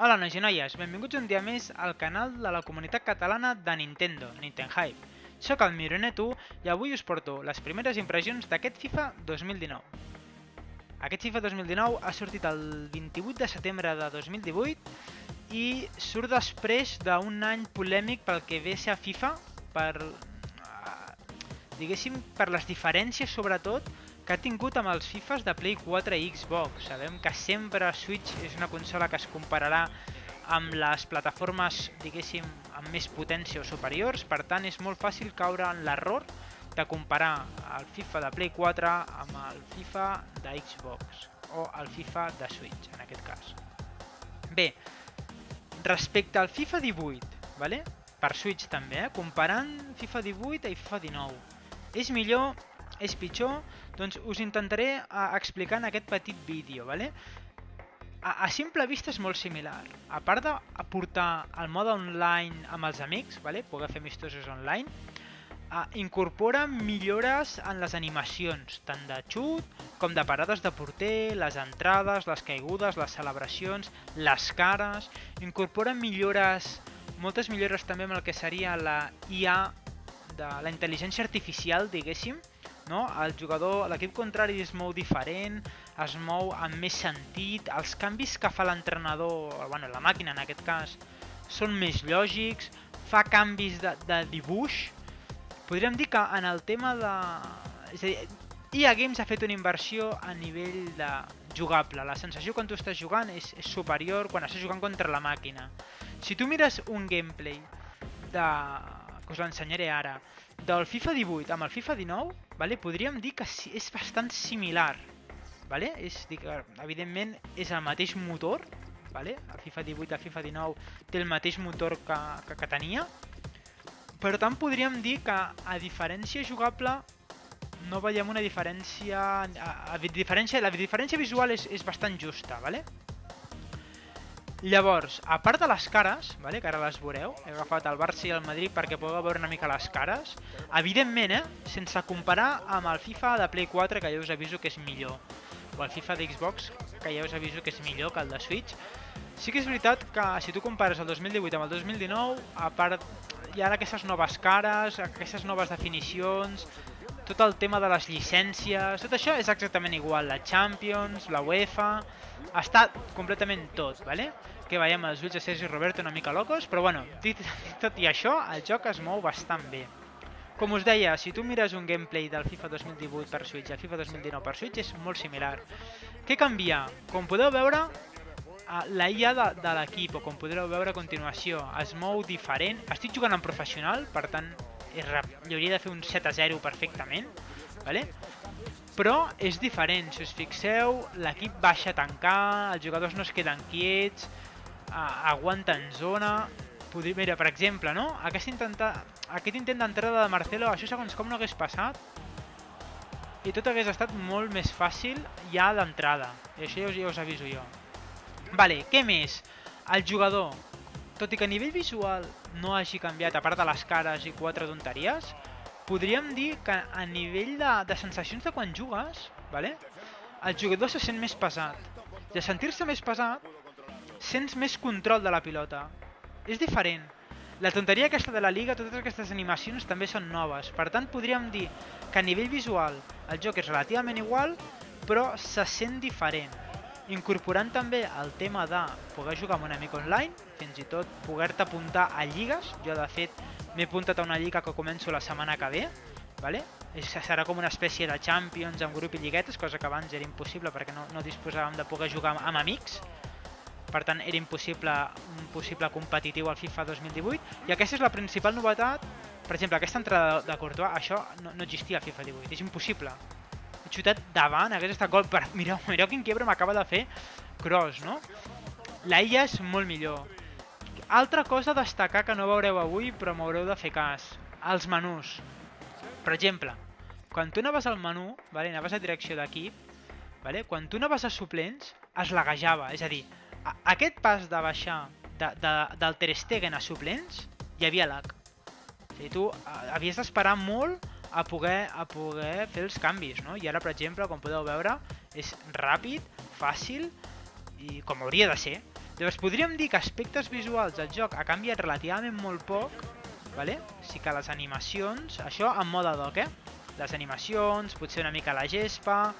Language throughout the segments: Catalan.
Hola nois i noies, benvinguts un dia més al canal de la comunitat catalana de Nintendo, Nintenhype. Soc el Mironet1 i avui us porto les primeres impressions d'aquest FIFA 2019. Aquest FIFA 2019 ha sortit el 28 de setembre de 2018 i surt després d'un any polèmic pel que ve a FIFA per, eh, diguéssim, per les diferències sobretot que ha tingut amb els FIFAs de Play 4 i Xbox. Sabem que sempre Switch és una consola que es compararà amb les plataformes, diguéssim, amb més potència o superiors, per tant és molt fàcil caure en l'error de comparar el FIFA de Play 4 amb el FIFA de Xbox o el FIFA de Switch, en aquest cas. Bé, respecte al FIFA 18, vale? per Switch també, eh? comparant FIFA 18 i FIFA 19, és millor és pitjor? Doncs us intentaré uh, explicar en aquest petit vídeo, ¿vale? A, a simple vista és molt similar. A part d'aportar el mode online amb els amics, ¿vale? poder fer amistosos online, uh, incorpora millores en les animacions, tant de xut com de parades de porter, les entrades, les caigudes, les celebracions, les cares... Incorpora millores, moltes millores també amb el que seria la IA, de la intel·ligència artificial, diguéssim, no? El jugador, l'equip contrari es mou diferent, es mou amb més sentit, els canvis que fa l'entrenador, bueno, la màquina en aquest cas, són més lògics, fa canvis de, de dibuix. Podríem dir que en el tema de... És a dir, EA Games ha fet una inversió a nivell de jugable. La sensació quan tu estàs jugant és, és superior quan estàs jugant contra la màquina. Si tu mires un gameplay de... que us l'ensenyaré ara, del FIFA 18 amb el FIFA 19, vale? podríem dir que és bastant similar. Vale? És, dic, evidentment és el mateix motor, vale? el FIFA 18 i el FIFA 19 té el mateix motor que, que, que tenia, per tant podríem dir que a diferència jugable no veiem una diferència... A, a, diferència la diferència visual és, és bastant justa, vale? Llavors, a part de les cares, vale, que ara les veureu, he agafat el Barça i el Madrid perquè pugueu veure una mica les cares, evidentment, eh, sense comparar amb el FIFA de Play 4, que ja us aviso que és millor, o el FIFA de Xbox, que ja us aviso que és millor que el de Switch, sí que és veritat que si tu compares el 2018 amb el 2019, a part hi ha aquestes noves cares, aquestes noves definicions, tot el tema de les llicències, tot això és exactament igual, la Champions, la UEFA, està completament tot, ¿vale? que veiem els ulls de Sergi Roberto una mica locos, però bueno, dit, tot i això, el joc es mou bastant bé. Com us deia, si tu mires un gameplay del FIFA 2018 per Switch i el FIFA 2019 per Switch és molt similar. Què canvia? Com podeu veure, la IA de, de l'equip, o com podreu veure a continuació, es mou diferent. Estic jugant en professional, per tant, hi hauria de fer un 7 a 0 perfectament. Vale? Però és diferent, si us fixeu, l'equip baixa a tancar, els jugadors no es queden quiets, aguanta en zona... Podria, mira, per exemple, no? Aquest, intenta, aquest intent d'entrada de Marcelo, això segons com no hagués passat, i tot hagués estat molt més fàcil ja d'entrada. I això ja us, ja us aviso jo. Vale, què més? El jugador, tot i que a nivell visual no hagi canviat, a part de les cares i quatre tonteries, podríem dir que a nivell de, de sensacions de quan jugues, vale? el jugador se sent més pesat. I a sentir-se més pesat, sents més control de la pilota. És diferent. La tonteria aquesta de la Liga, totes aquestes animacions també són noves. Per tant, podríem dir que a nivell visual el joc és relativament igual, però se sent diferent. Incorporant també el tema de poder jugar amb un amic online, fins i tot poder-te apuntar a lligues. Jo, de fet, m'he apuntat a una lliga que començo la setmana que ve, vale? serà com una espècie de Champions amb grup i lliguetes, cosa que abans era impossible perquè no, no disposàvem de poder jugar amb, amics. Per tant era impossible un possible competitiu al FIFA 2018 i aquesta és la principal novetat. Per exemple, aquesta entrada de Courtois això no, no existia al FIFA 18, és impossible xutat davant, hagués estat gol per... mireu, mireu quin quiebre m'acaba de fer Cross, no? La IA és molt millor altra cosa a destacar que no veureu avui però m'haureu de fer cas els menús per exemple, quan tu anaves al menú, vale, anaves a direcció d'equip, vale, quan tu anaves a suplents, es laguejava, és a dir, aquest pas de baixar de, de, del Ter Stegen a suplents, hi havia lag. O sigui, tu havies d'esperar molt a poder, a poder fer els canvis, no? I ara, per exemple, com podeu veure, és ràpid, fàcil i com hauria de ser. Llavors podríem dir que aspectes visuals del joc ha canviat relativament molt poc, vale? sí que les animacions, això en mode doc, eh? Les animacions, potser una mica la gespa,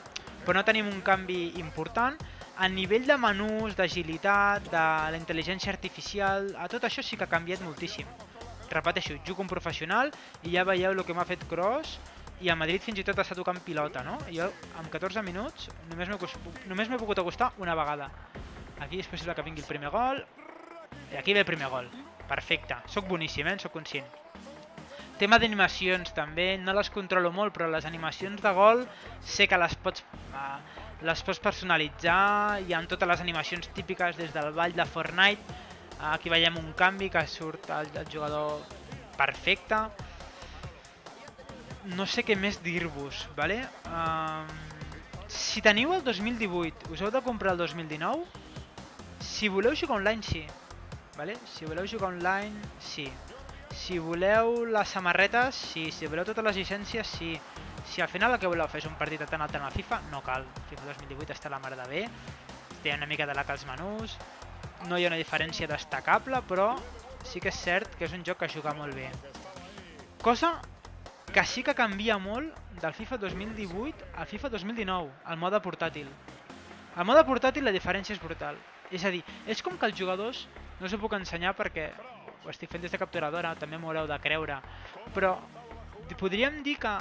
però no tenim un canvi important. A nivell de menús, d'agilitat, de la intel·ligència artificial, a tot això sí que ha canviat moltíssim. Repeteixo, jugo un professional i ja veieu el que m'ha fet Cross i a Madrid fins i tot està tocant pilota, no? Jo, amb 14 minuts, només m'he pogut acostar una vegada. Aquí és possible que vingui el primer gol. I aquí ve el primer gol. Perfecte. Soc boníssim, eh? Soc conscient. Tema d'animacions també, no les controlo molt, però les animacions de gol sé que les pots, uh, les pots personalitzar, hi ha totes les animacions típiques des del ball de Fortnite, aquí veiem un canvi que surt el, el jugador perfecte, no sé què més dir-vos, vale? Uh, si teniu el 2018, us heu de comprar el 2019? Si voleu jugar online, sí. Vale? Si voleu jugar online, sí. Si voleu les samarretes, sí. Si voleu totes les llicències, sí. Si al final el que voleu fer és un partit tan alt la FIFA, no cal. FIFA 2018 està a la mar de bé. Té una mica de lac als menús. No hi ha una diferència destacable, però sí que és cert que és un joc que juga molt bé. Cosa que sí que canvia molt del FIFA 2018 al FIFA 2019, al mode portàtil. Al mode portàtil la diferència és brutal. És a dir, és com que els jugadors, no us ho puc ensenyar perquè ho estic fent des de capturadora, també m'ho haureu de creure, però podríem dir que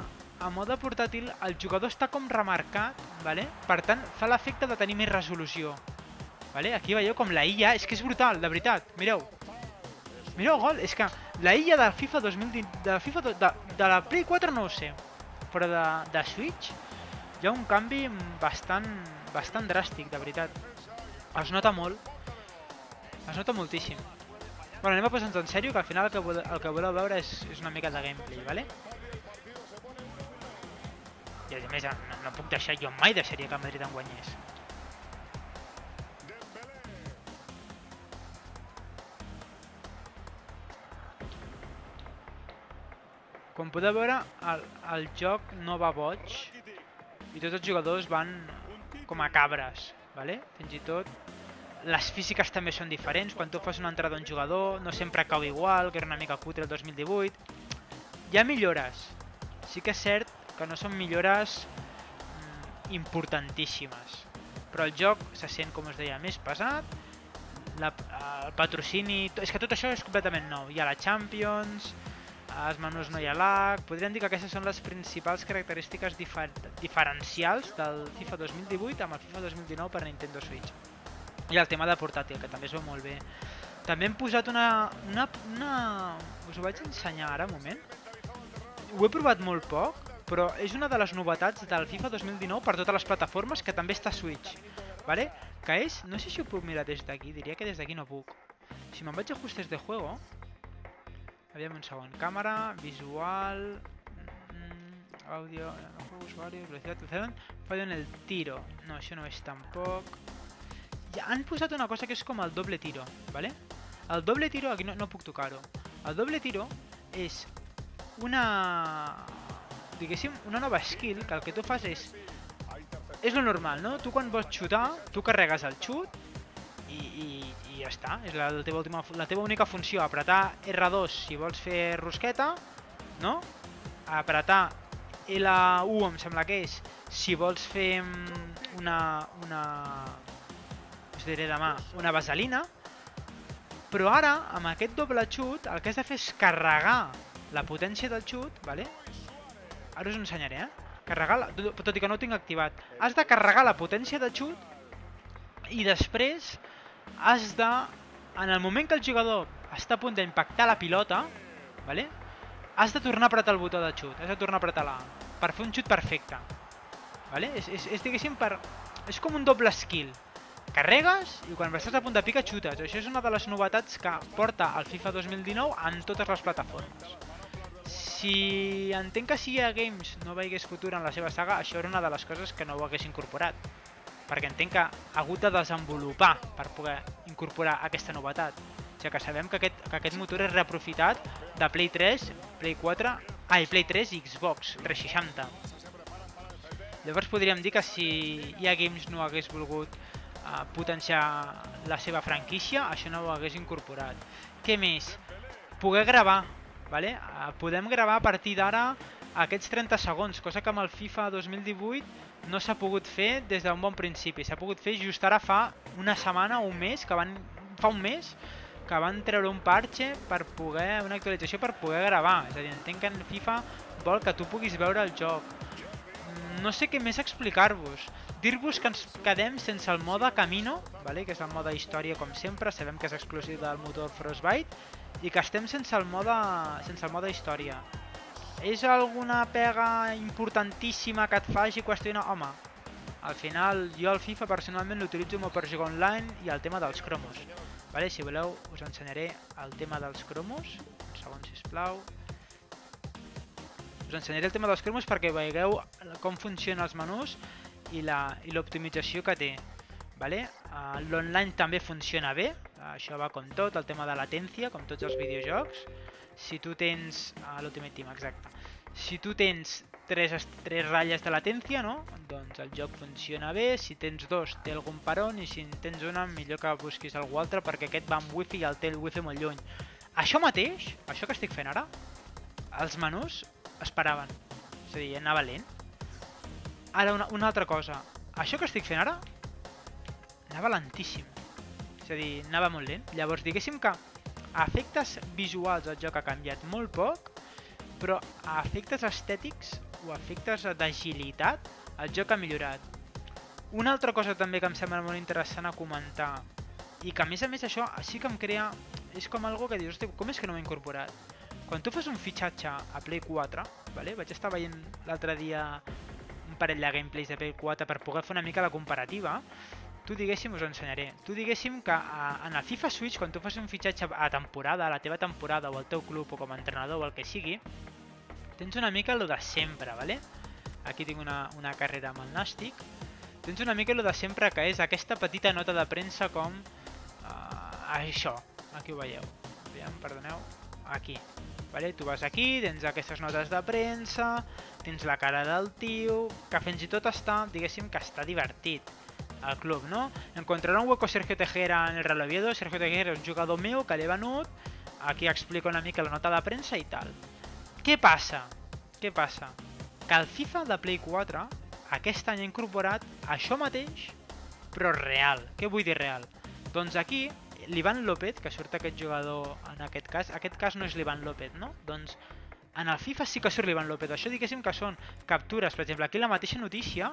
a mode portàtil el jugador està com remarcat, vale? per tant fa l'efecte de tenir més resolució. Vale? Aquí veieu com la IA, és que és brutal, de veritat, mireu. Mireu el gol, és que la IA de FIFA 2010, de, FIFA de, de, de la Play 4 no ho sé, però de, de Switch hi ha un canvi bastant, bastant dràstic, de veritat. Es nota molt. Es nota moltíssim. Bueno, anem a posar-nos en sèrio, que al final el que, el que voleu veure és, és una mica de gameplay, ¿vale? I a més, no, no puc deixar, jo mai deixaria que el Madrid en guanyés. Com podeu veure, el, el joc no va boig i tots els jugadors van com a cabres, ¿vale? Fins i tot les físiques també són diferents, quan tu fas una entrada d'un jugador no sempre cau igual, que era una mica cutre el 2018. Hi ha millores, sí que és cert que no són millores mm, importantíssimes, però el joc se sent, com us deia, més pesat, la, el patrocini... És que tot això és completament nou. Hi ha la Champions, als menús no hi ha lag... Podríem dir que aquestes són les principals característiques difer diferencials del FIFA 2018 amb el FIFA 2019 per Nintendo Switch. I el tema de portàtil, que també es veu molt bé. També hem posat una, una, una... Us ho vaig ensenyar ara, un moment. Ho he provat molt poc, però és una de les novetats del FIFA 2019 per totes les plataformes que també està a Switch. Vale? Que és, no sé si ho puc mirar des d'aquí, diria que des d'aquí no puc. Si me'n vaig a ajustes de juego, Aviam un segon. Càmera, visual, mm, audio, no, usuario, velocidad, fallo en el tiro. No, això no és tampoc. Ja han posat una cosa que és com el doble tiro, ¿vale? El doble tiro, aquí no, no puc tocar-ho. El doble tiro és una... diguéssim, una nova skill que el que tu fas és... És lo normal, no? Tu quan vols xutar, tu carregues el xut i, i, i ja està. És la, la, teva última, la teva única funció. Apretar R2 si vols fer rosqueta, no? Apretar L1 em sembla que és si vols fer mm, una, una, us diré demà, una vaselina, però ara, amb aquest doble xut, el que has de fer és carregar la potència del xut, vale? ara us ensenyaré, eh? Carregar la, tot i que no ho tinc activat. Has de carregar la potència del xut i després has de, en el moment que el jugador està a punt d'impactar la pilota, vale? has de tornar a apretar el botó de xut, has de tornar a apretar la per fer un xut perfecte. Vale? És, és, és, diguéssim, per... és com un doble skill. Carregues i quan estàs a punt de picar xutes. Això és una de les novetats que porta el FIFA 2019 en totes les plataformes. Si entenc que si a Games no veiés futur en la seva saga, això era una de les coses que no ho hagués incorporat perquè entenc que ha hagut de desenvolupar per poder incorporar aquesta novetat. Sigui que sabem que aquest, que aquest motor és reaprofitat de Play 3, Play 4, ai, Play 3 i Xbox 360. Llavors podríem dir que si EA Games no hagués volgut uh, potenciar la seva franquícia, això no ho hagués incorporat. Què més? Poder gravar, vale? Uh, podem gravar a partir d'ara aquests 30 segons, cosa que amb el FIFA 2018 no s'ha pogut fer des d'un bon principi. S'ha pogut fer just ara fa una setmana o un mes, que van, fa un mes, que van treure un parche per poder, una actualització per poder gravar. És a dir, entenc que en FIFA vol que tu puguis veure el joc. No sé què més explicar-vos. Dir-vos que ens quedem sense el mode Camino, vale? que és el mode història com sempre, sabem que és exclusiu del motor Frostbite, i que estem sense el mode, sense el mode història. És alguna pega importantíssima que et faci qüestionar? Home, al final jo el FIFA personalment l'utilitzo molt per jugar online i el tema dels cromos. Vale, si voleu us ensenyaré el tema dels cromos. Un segon, sisplau. Us ensenyaré el tema dels cromos perquè veieu com funcionen els menús i l'optimització que té. Vale? Uh, L'online també funciona bé, això va com tot, el tema de latència, com tots els videojocs si tu tens... a uh, l'Ultimate Team, exacte. Si tu tens tres, tres ratlles de latència, no? Doncs el joc funciona bé, si tens dos té algun peron i si en tens una millor que busquis algú altre perquè aquest va amb wifi i el té el wifi molt lluny. Això mateix, això que estic fent ara, els menús esperaven. És a dir, anava lent. Ara una, una altra cosa, això que estic fent ara anava lentíssim. A dir, anava molt lent. Llavors, diguéssim que efectes visuals el joc ha canviat molt poc, però a efectes estètics o a efectes d'agilitat el joc ha millorat. Una altra cosa també que em sembla molt interessant a comentar i que a més a més això sí que em crea és com algo que dius, com és que no m'he incorporat? Quan tu fas un fitxatge a Play 4, vale? vaig estar veient l'altre dia un parell de gameplays de Play 4 per poder fer una mica la comparativa tu diguéssim, us ho ensenyaré, tu diguéssim que a, en el FIFA Switch, quan tu fas un fitxatge a temporada, a la teva temporada o al teu club o com a entrenador o el que sigui, tens una mica el de sempre, ¿vale? Aquí tinc una, una carrera amb el Nàstic. Tens una mica el de sempre, que és aquesta petita nota de premsa com... Uh, això, aquí ho veieu. Aviam, perdoneu. Aquí. Vale? Tu vas aquí, tens aquestes notes de premsa, tens la cara del tio, que fins i tot està, diguéssim, que està divertit al club, no? Encontrarà un hueco Sergio Tejera en el Real Oviedo. Sergio Tejera és un jugador meu que l'he venut. Aquí explico una mica la nota de premsa i tal. Què passa? Què passa? Que el FIFA de Play 4 aquest any ha incorporat això mateix, però real. Què vull dir real? Doncs aquí, l'Ivan López, que surt aquest jugador en aquest cas, aquest cas no és l'Ivan López, no? Doncs en el FIFA sí que surt l'Ivan López. Això diguéssim que són captures. Per exemple, aquí la mateixa notícia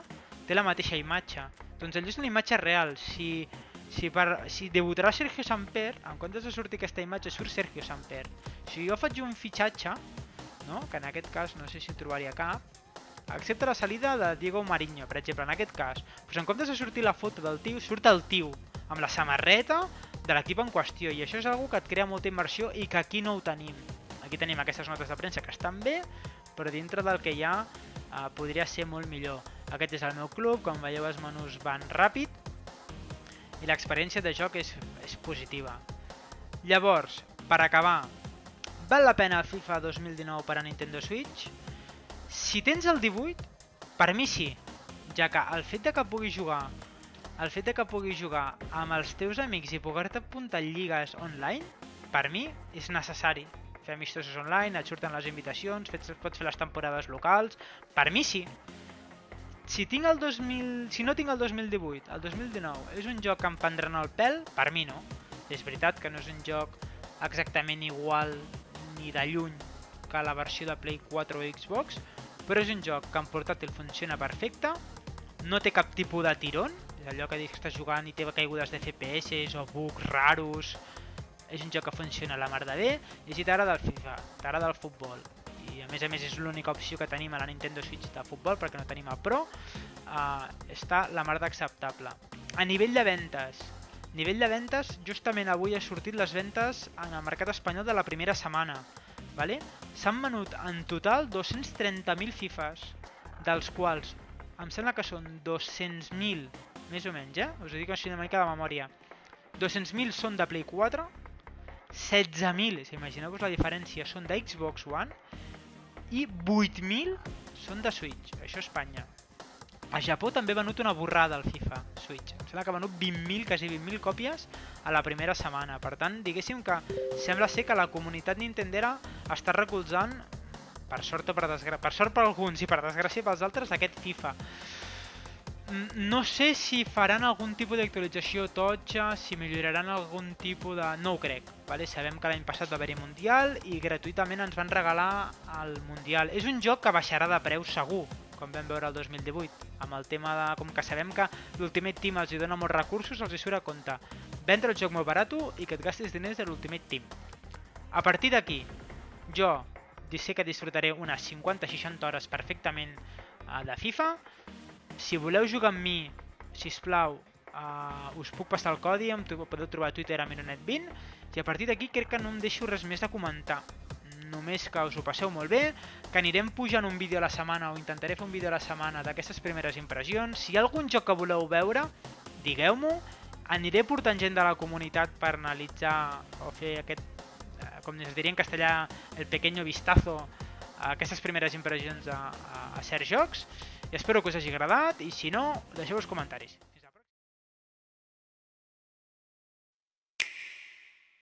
té la mateixa imatge. Doncs allò és una imatge real. Si, si, per, si debutarà Sergio Samper, en comptes de sortir aquesta imatge, surt Sergio Samper. Si jo faig un fitxatge, no? que en aquest cas no sé si trobaria cap, excepte la salida de Diego Mariño, per exemple, en aquest cas. Doncs en comptes de sortir la foto del tio, surt el tio, amb la samarreta de l'equip en qüestió. I això és una que et crea molta immersió i que aquí no ho tenim. Aquí tenim aquestes notes de premsa que estan bé, però dintre del que hi ha eh, podria ser molt millor. Aquest és el meu club, com veieu els menús van ràpid i l'experiència de joc és, és positiva. Llavors, per acabar, val la pena el FIFA 2019 per a Nintendo Switch? Si tens el 18, per mi sí, ja que el fet de que puguis jugar el fet de que puguis jugar amb els teus amics i poder-te apuntar lligues online, per mi és necessari. Fer amistosos online, et surten les invitacions, pots fer les temporades locals, per mi sí si tinc el 2000, si no tinc el 2018, el 2019 és un joc que em prendran el pèl, per mi no. És veritat que no és un joc exactament igual ni de lluny que la versió de Play 4 o Xbox, però és un joc que en portàtil funciona perfecte, no té cap tipus de tirón, és allò que dius que estàs jugant i té caigudes de FPS o bugs raros, és un joc que funciona a la mar de bé, i si t'agrada el FIFA, t'agrada el futbol, i a més a més és l'única opció que tenim a la Nintendo Switch de futbol perquè no tenim el Pro, eh, està la mar d'acceptable. A nivell de ventes, nivell de ventes, justament avui ha sortit les ventes en el mercat espanyol de la primera setmana. Vale? S'han venut en total 230.000 FIFAs, dels quals em sembla que són 200.000, més o menys, eh? Us ho dic així una mica de memòria. 200.000 són de Play 4, 16.000, si imagineu-vos la diferència, són de Xbox One i 8.000 són de Switch, això a Espanya. A Japó també ha venut una borrada el FIFA Switch. Em sembla que ha venut 20.000, quasi 20.000 còpies a la primera setmana. Per tant, diguéssim que sembla ser que la comunitat nintendera està recolzant, per sort o per desgràcia, per sort per alguns i per desgràcia pels altres, aquest FIFA. No sé si faran algun tipus d'actualització totxa, si milloraran algun tipus de... No ho crec, vale? sabem que l'any passat va haver-hi Mundial i gratuïtament ens van regalar el Mundial. És un joc que baixarà de preu segur, com vam veure el 2018, amb el tema de... com que sabem que l'Ultimate Team els hi dona molts recursos, els hi surt a compte vendre el joc molt barat i que et gastis diners de l'Ultimate Team. A partir d'aquí, jo sé que disfrutaré unes 50-60 hores perfectament eh, de FIFA, si voleu jugar amb mi, si us plau, uh, us puc passar el codi, em podeu trobar a Twitter a Minonet20 i a partir d'aquí crec que no em deixo res més de comentar. Només que us ho passeu molt bé, que anirem pujant un vídeo a la setmana o intentaré fer un vídeo a la setmana d'aquestes primeres impressions. Si hi ha algun joc que voleu veure, digueu-m'ho. Aniré portant gent de la comunitat per analitzar o fer aquest, eh, com es diria en castellà, el pequeño vistazo aquestes primeres impressions a, a, a certs jocs i espero que us hagi agradat i si no, deixeu els comentaris.